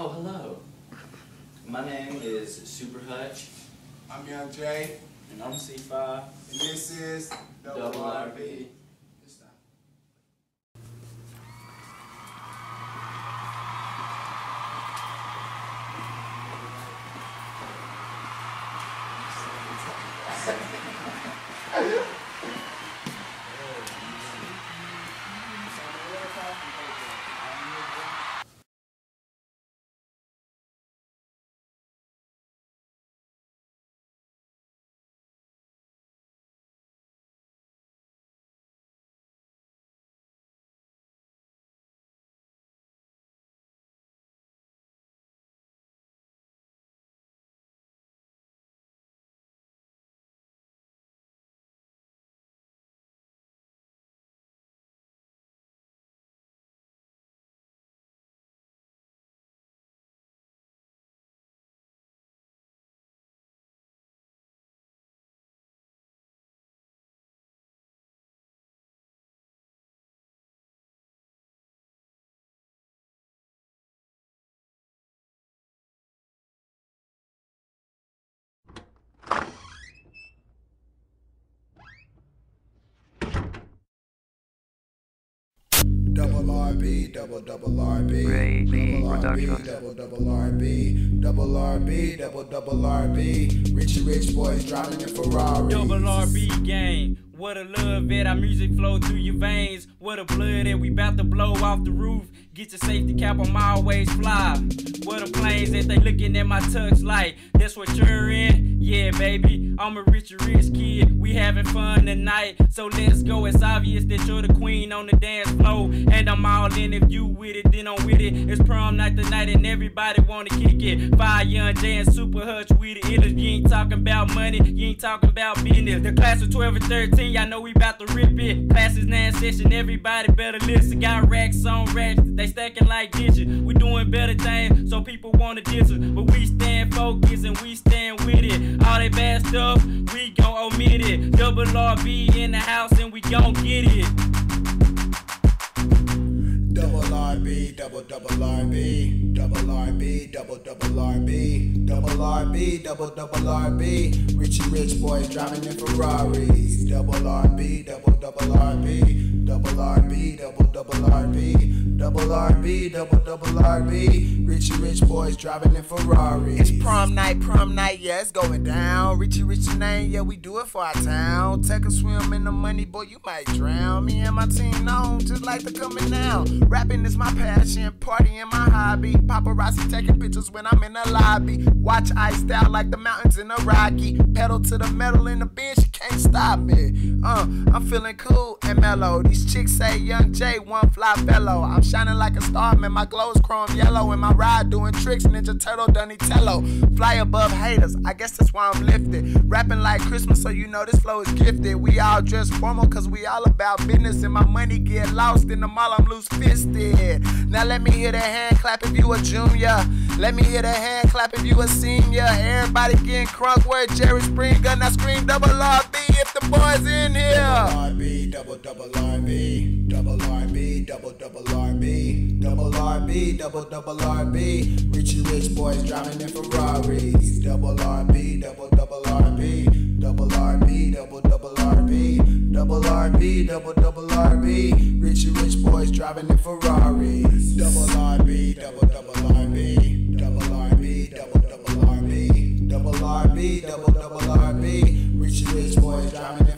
Oh, hello. My name is Super Hutch, I'm Young Jay, and I'm C5. and this is Double RB. Double RB, double double RB, double RB, double double RB, double RB, double double RB. Richie Rich boys driving in Ferrari. Double RB gang. What a love that our music flow through your veins. What a blood that we bout to blow off the roof. Get your safety cap on my always fly. What a planes that they looking at my tux like. That's what you're in. Yeah, baby. I'm a rich rich kid. We having fun tonight. So let's go. It's obvious that you're the queen on the dance floor. And I'm all in. If you with it, then I'm with it. It's prom night tonight and everybody wanna kick it. Fire Young Jay and Super Hutch with it. It is- You ain't talking about money. You ain't talking about business. The class of 12 and 13. Y'all know we about to rip it. Class is nine session. Everybody better listen. Got racks on racks. They stacking like ditches. We doing better things. So people wanna diss us. But we stand focused and we stand with it. All that bad stuff, we gon' omit it. Double RB in the house and we gon' get it. RB, double double RB, double RB, double double RB, double RB, double double RB. Richie Rich boys driving in Ferraris. Double RB, double double RB, double RB, double double RB, double RB, double double RB. Richie Rich boys driving in Ferraris. It's prom night, prom night, yeah, it's going down. Richie Richie name, yeah, we do it for our town. Take a swim in the money, boy, you might drown. Me and my team known, just like the coming down. Rapping is my passion, partying my hobby. Paparazzi taking pictures when I'm in the lobby. Watch iced out like the mountains in the Rocky. Pedal to the metal in the bench, you can't stop me. Uh, I'm feeling cool and mellow. These chicks say Young Jay, one fly fellow. I'm shining like a star, man, my glow's chrome yellow. And my ride doing tricks, Ninja Turtle, Donatello. Fly above haters, I guess that's why I'm lifted. Rapping like Christmas, so you know this flow is gifted. We all dress formal, cause we all about business. And my money get lost in the mall, I'm loose fisted. Now let me hear the hand clap if you a junior. Let me hear the hand clap if you a senior. Everybody getting crunk where Jerry Springer. Now scream double RB if the boys in here. RB, double double RB, double RB, double double RB, double RB, double double RB. Richie Rich boys driving in Ferraris. Double RB, double double RB, double RB, double double RB, double RB, double double RB. Richie Rich boys driving in Ferraris. Double RB, double double RB, double RB, double double RB, double RB, double double RB. Rich boys driving.